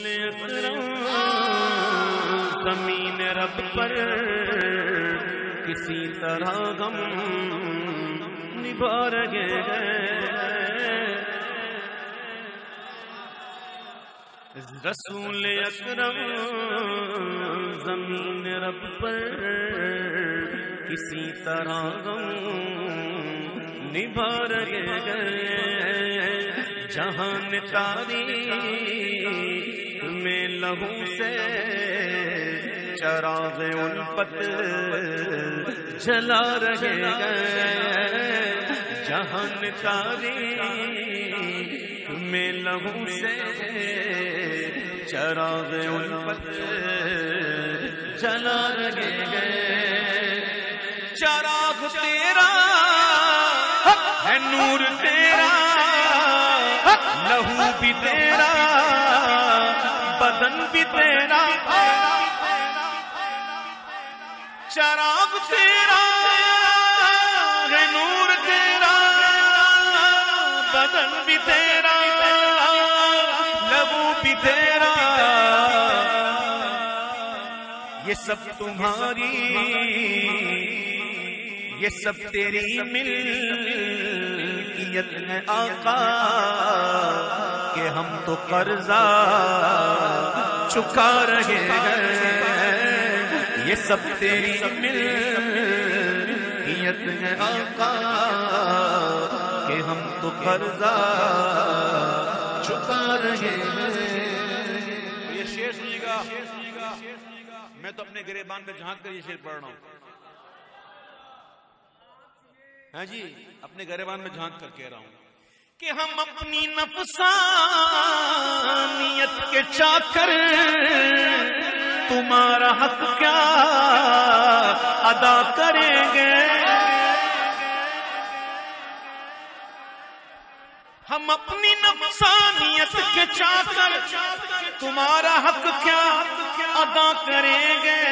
رسول اکرم زمین رب پر کسی طرح غم نبھا رہے ہیں۔ رسول اکرم زمین رب پر کسی طرح غم نبھا رہے ہیں۔ جہان تاری میں لہو سے چراغ الفت جلا رہے ہیں۔ جہان تاری میں لہو سے چراغ الفت جلا رہے ہیں۔ چراغ تیرا ہے، نور تیرا لہو بھی تیرا، بدن بھی تیرا، چراغ تیرا، ہے نور تیرا، بدن بھی تیرا، لہو بھی تیرا۔ یہ سب تمہاری یہ سب تیری ملکیت ہے آقا کہ ہم تو قرضہ چکا رہے ہیں۔ یہ سب تیری ملکیت ہے آقا کہ ہم تو قرضہ چکا رہے ہیں۔ یہ شیر سنیے گا۔ میں تو اپنے گریبان پہ جھانک کر یہ شیر پڑھ رہا ہوں۔ ہاں جی؟ اپنے گریبان میں جھانک کر کہہ رہا ہوں کہ ہم اپنی نفسانیت کے چاکر تمہارا حق کیا ادا کریں گے؟ ہم اپنی نفسانیت کے چاکر تمہارا حق کیا ادا کریں گے؟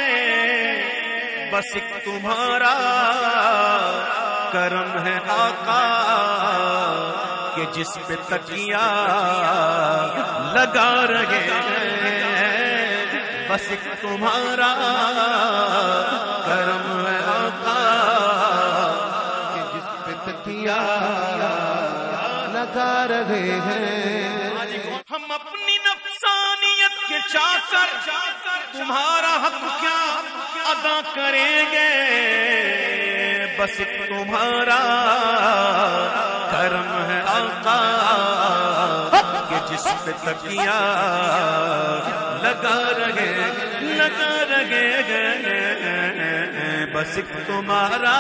بس ایک تمہارا کرم ہے آقا، کہ جس پہ تکیا لگا رہے ہیں بس ایک تمہارا کرم ہے آقا، کہ جس پہ تکیا لگا رہے ہیں۔ ہم اپنی نفسانیت کے چاکر، تمہارا حق کیا ادا کریں گے؟ بس تمہارا کرم ہے آقا کہ جس پہ تکیا لگا رہے لگا رہے، بس تمہارا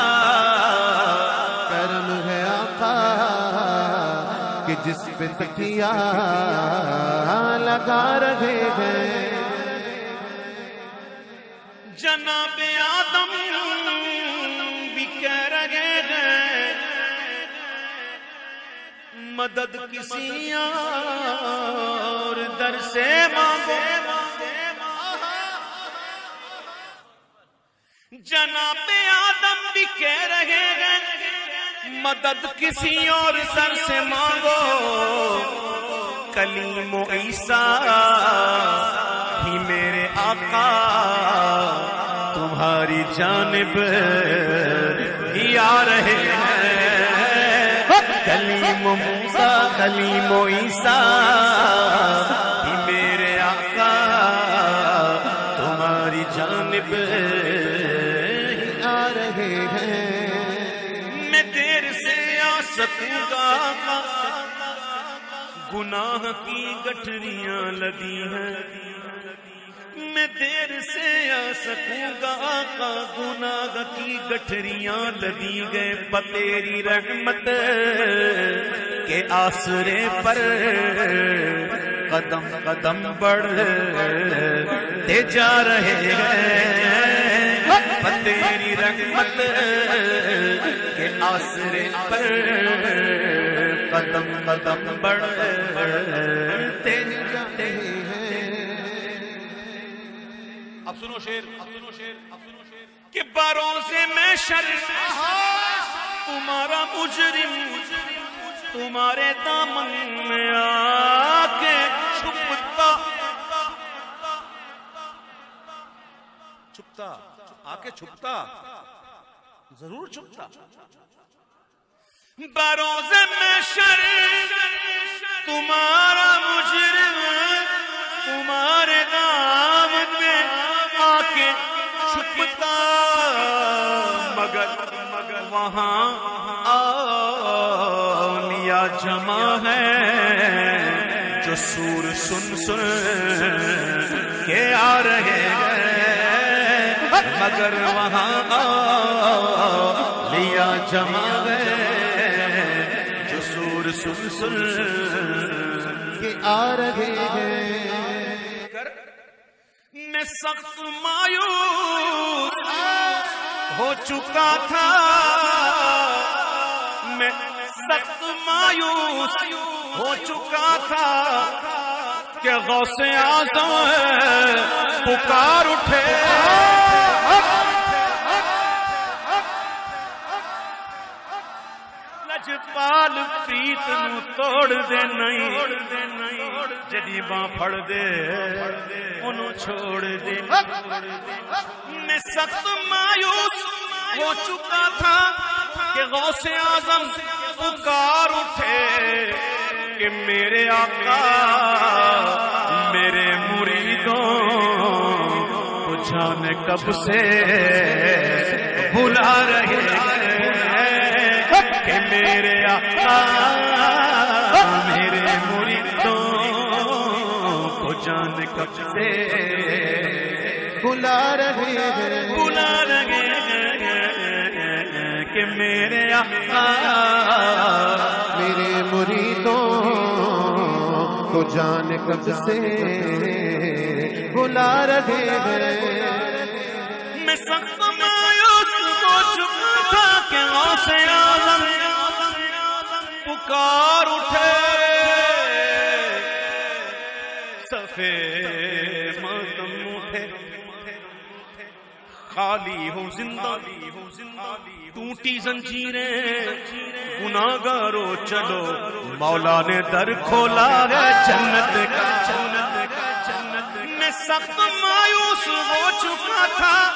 کرم ہے آقا کہ جس پہ تکیا لگا رہے ہیں۔ جناب آدم مدد کسی اور در سے مانگو۔ جناب آدم بھی کہہ رہے ہیں، مدد کسی اور سر سے مانگو۔ کلیم و عیسیٰ ہی میرے آقا، تمہاری جانب ہی آ رہے ہیں۔ کلیم و موسیٰ، کلیم عیسیٰ ہی میرے آقا، تمہاری جانب ہی آ رہے ہیں۔ میں دیر سے آ سکوں گا، گناہ کی گٹریاں لگی ہیں۔ میں دیر سے آ سکوں گا، آقا گناہ کی گٹریاں لگی گئے۔ پتیری رحمت کے آسرے پر قدم قدم بڑھ تے جا رہے ہیں۔ پتیری رحمت کے آسرے پر قدم قدم بڑھتے جاتے اب سنو شیر کہ باروں سے میں شرم تمہارا مجرم تمہارے دامن میں آکے چھپتا۔ چھپتا آ کے چھپتا ضرور چھپتا۔ بروز میں شر تمہارا مجرم چھپتا مگر مگر وہاں آنیا جمع ہے جو سور سن سن کے آ رہے ہیں۔ مگر وہاں لیا جمع ہے جو سور سن سن کہ آ رہے ہیں۔ میں سخت مایوس ہو چکا تھا۔ میں سخت مایوس ہو چکا تھا کہ غوث اعظم پکار اٹھے۔ لجپال پریت نو توڑ دے نہیں۔ جدی باں پھڑ دے انہوں چھوڑ دے۔ میں سخت مایوس ہو چکا تھا کہ غوث اعظم پکار اٹھے کہ میرے آقا، میرے مریدوں کو جانے کب سے بلا رہے ہیں؟ کہ میرے آقا کب سے۔ بلا رہے ہیں۔ بلا رہے ہیں کہ میرے آقا۔ میرے مریدوں کو جان کب سے۔ بلا رہے ہیں۔ میں سخت مایوس ہو چکا تھا کہ غوث پکار اٹھے۔ ماتم اٹھے خالی ہو زندہ، ٹوٹی زنجیریں۔ گناگارو چلو۔ مولا نے در کھولا ہے جنت کا۔ جنت کا جنت میں سخت مایوس ہو چکا تھا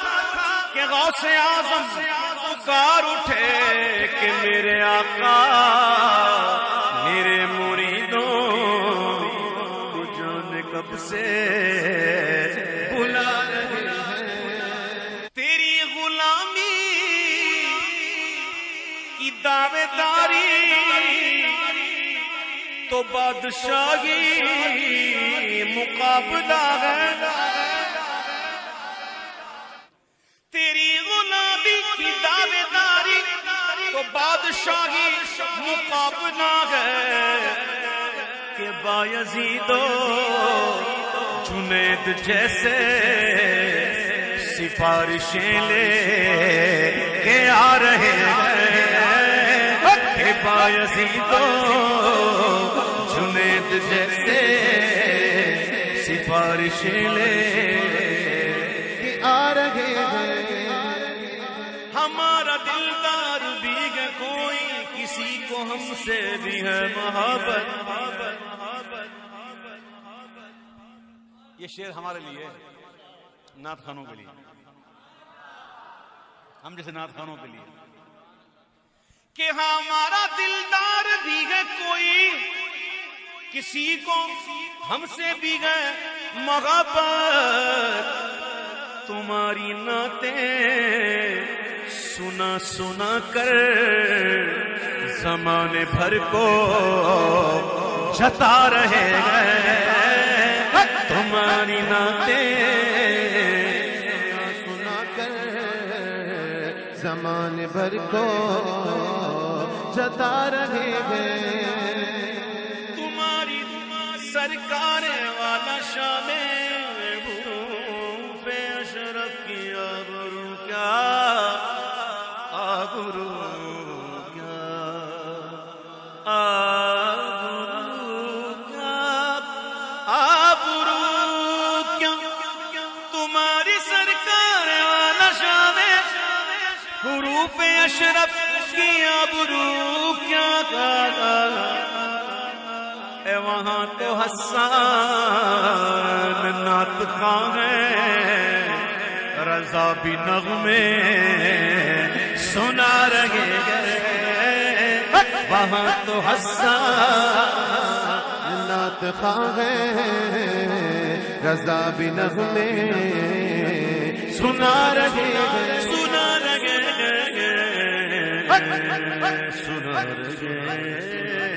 کہ غوث اعظم پکار اٹھے کہ میرے آقا سے بلا رہے ہیں۔ تیری غلامی کی دعوے داری تو بادشاہی مقابلہ ہے۔ تیری غلامی کی دعوے داری تو بادشاہی مقابلہ ہے کہ بایزیدو جنید جیسے سفارشیں لے کے آ رہے ہیں۔ کہ بایزیدو جنید جیسے سفارشیں لے کہ آ رہے ہیں۔ ہمارا دلدار بھی ہے، کوئی کسی کو ہم سے بھی ہے محبت۔ یہ شعر ہمارے لیے نعت خانوں کے لیے۔ ہم جیسے نعت خانوں کے لیے۔ کہ ہمارا دلدار بھی ہے کوئی، کسی کو ہم سے بھی ہے محبت۔ تمہاری نعتیں سنا سنا کر زمانے بھر کو جتا رہے ہیں۔ تمہاری نعتیں سنا کر زمان بھر کو جتا رہے ہیں۔ تمہاری سرکار والا شام حروف اشرف کی آبرو کیا کہا؟ اے وہاں تو حسان نات خان ہے، رضا بھی نغمے سنا رہے گئے وہاں تو حسان نعت خواہ ہے، رضا بھی نغمے سنا رہے گئے سنا رہے گئے سنا رہے گئے